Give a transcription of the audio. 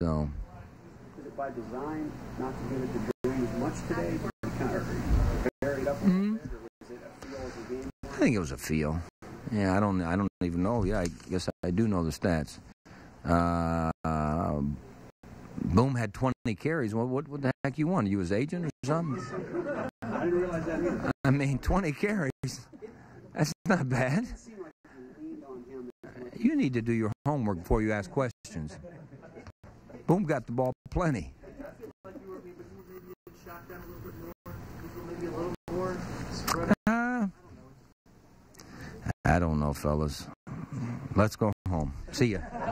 So Is it by design not to give it to doing as much today? Kind of it up a little bit, was it a feel as a game? I think it was a feel. Yeah, I don't. I don't even know. Yeah, I guess I do know the stats. Uh, Boom had 20 carries. Well, what, what the heck you want? You his agent or something? I didn't realize that either. I mean, 20 carries. That's not bad. It seemed like you leaned on him as much. You need to do your homework before you ask questions. Boom got the ball plenty. Uh, I don't know, fellas. Let's go home. See ya.